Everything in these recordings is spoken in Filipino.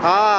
Ah.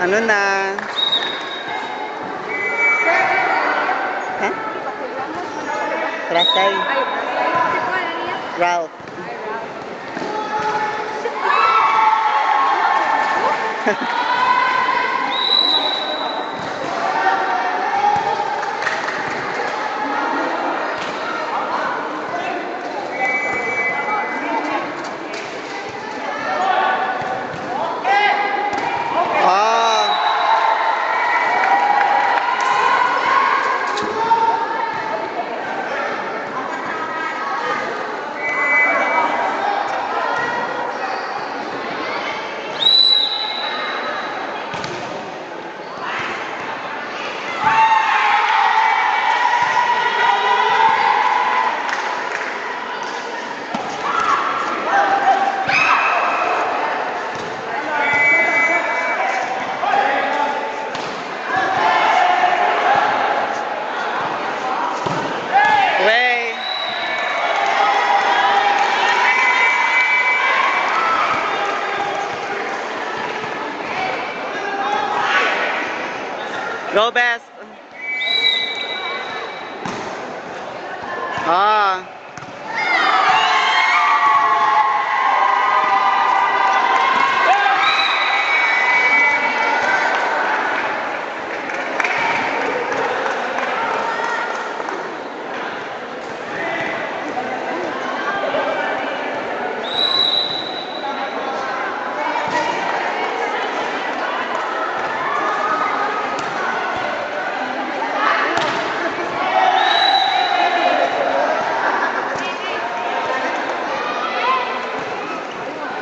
Ano na? Ha? Trasay. Ralph. Ah.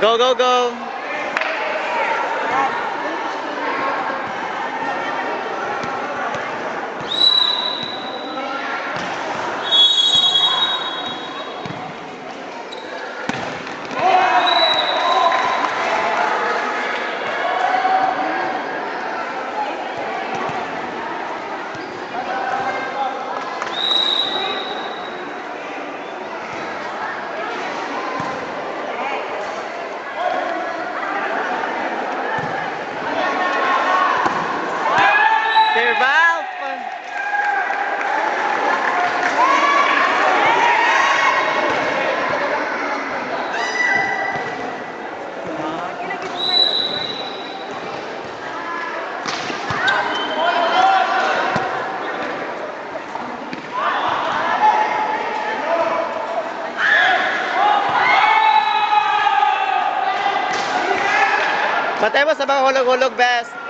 Go, go, go. Patay mo sa mga hulog-hulog, best.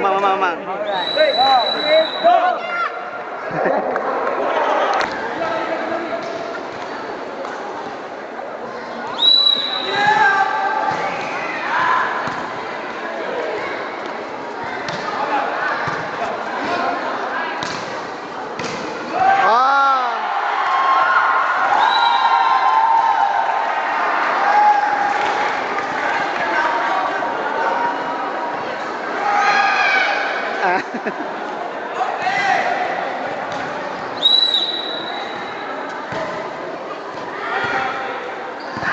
慢慢慢慢。好一走。Ah.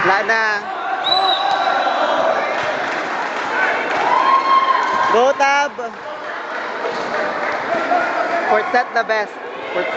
Wala na. Go tab. Set the best. Fourth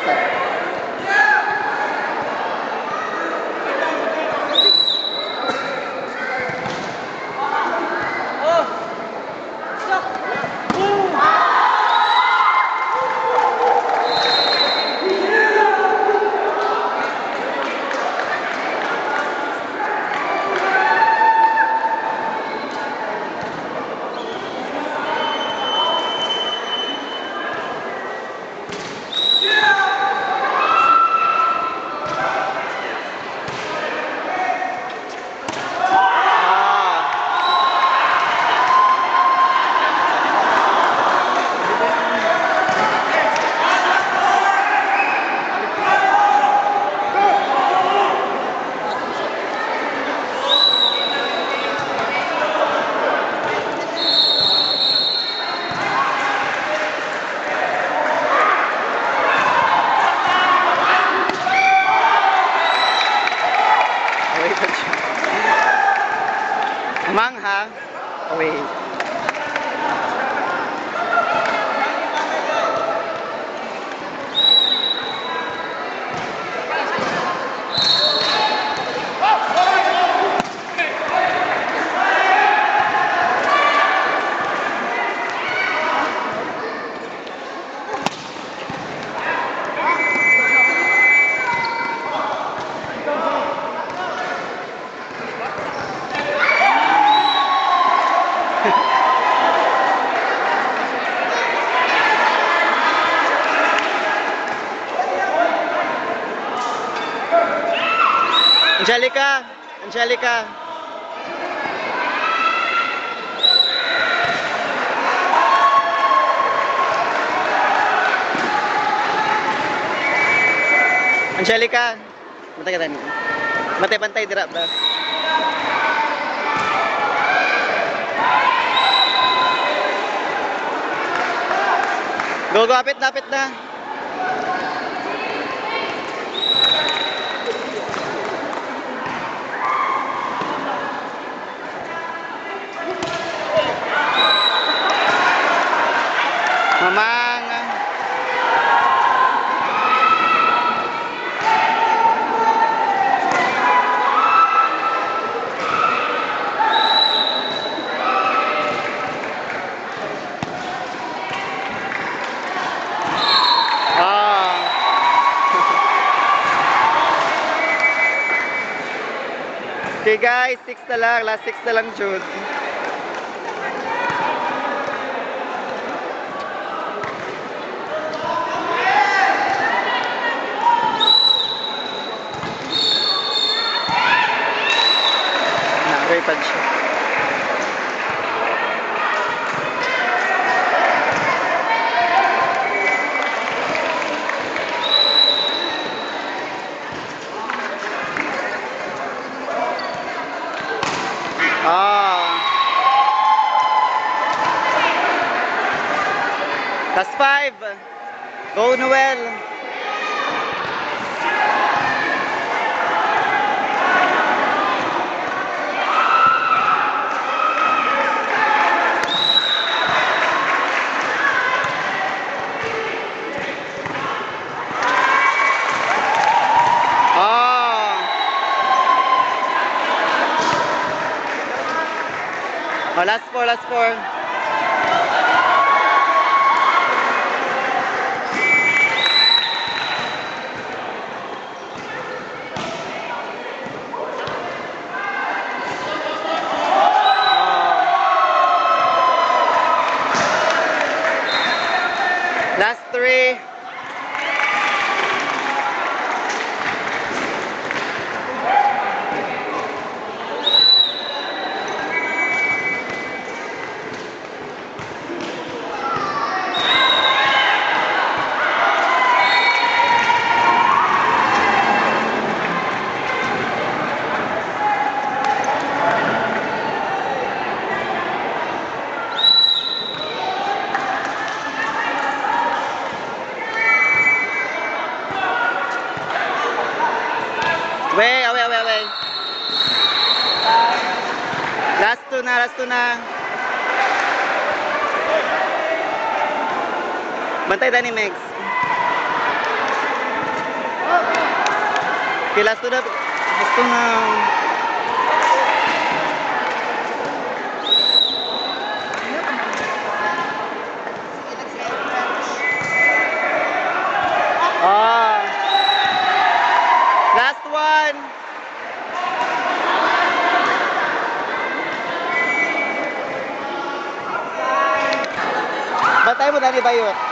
Angelica! Angelica! Angelica! Bantay ka tani. Bantay, dirap ba? Go, go, apit na, apit na. Okay guys, 6 na lang. Last 6 na lang, Jude. Pa siya. Last five. Go, Noel. Ah. Oh, last four, last four. rasto na, rasto na. Bantay tayo ni Megs. Okay, rasto na. Rasto na. time pun tak ada.